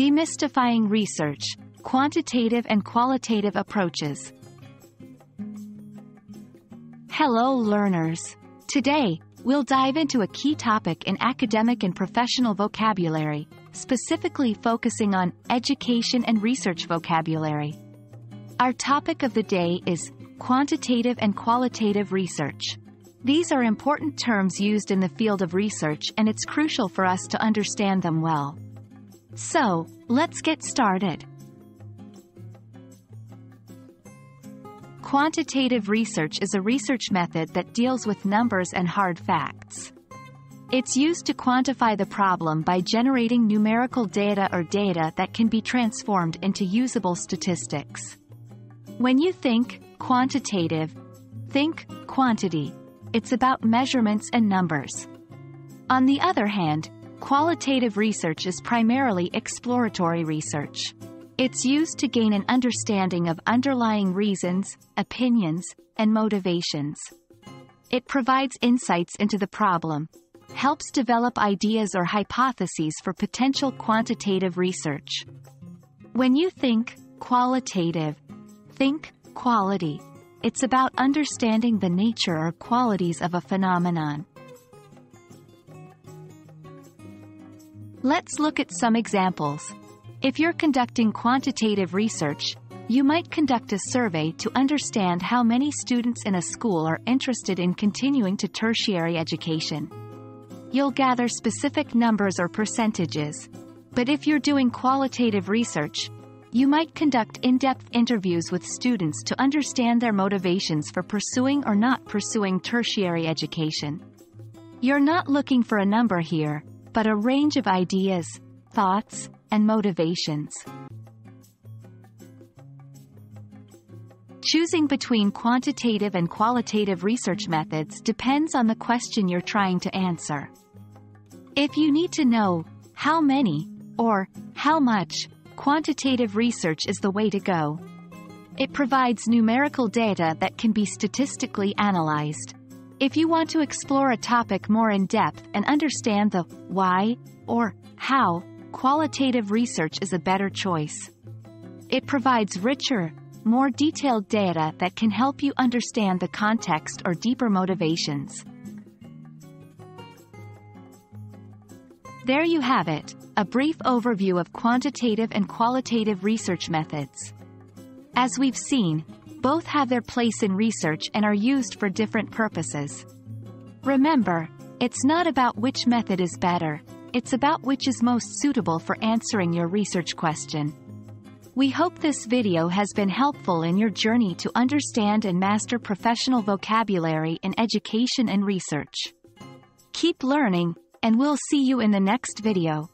Demystifying Research, Quantitative and Qualitative Approaches. Hello learners. Today, we'll dive into a key topic in academic and professional vocabulary, specifically focusing on education and research vocabulary. Our topic of the day is quantitative and qualitative research. These are important terms used in the field of research and it's crucial for us to understand them well. So, let's get started. Quantitative research is a research method that deals with numbers and hard facts. It's used to quantify the problem by generating numerical data or data that can be transformed into usable statistics. When you think quantitative, think quantity. It's about measurements and numbers. On the other hand, qualitative research is primarily exploratory research. It's used to gain an understanding of underlying reasons, opinions, and motivations. It provides insights into the problem, helps develop ideas or hypotheses for potential quantitative research. When you think qualitative, think quality. It's about understanding the nature or qualities of a phenomenon. Let's look at some examples. If you're conducting quantitative research, you might conduct a survey to understand how many students in a school are interested in continuing to tertiary education. You'll gather specific numbers or percentages. But if you're doing qualitative research, you might conduct in-depth interviews with students to understand their motivations for pursuing or not pursuing tertiary education. You're not looking for a number here, but a range of ideas, thoughts, and motivations. Choosing between quantitative and qualitative research methods depends on the question you're trying to answer. If you need to know how many or how much, quantitative research is the way to go. It provides numerical data that can be statistically analyzed. If you want to explore a topic more in depth and understand the why or how qualitative research is a better choice. It provides richer, more detailed data that can help you understand the context or deeper motivations. There you have it, a brief overview of quantitative and qualitative research methods. As we've seen, both have their place in research and are used for different purposes. Remember, it's not about which method is better, it's about which is most suitable for answering your research question. We hope this video has been helpful in your journey to understand and master professional vocabulary in education and research. Keep learning, and we'll see you in the next video.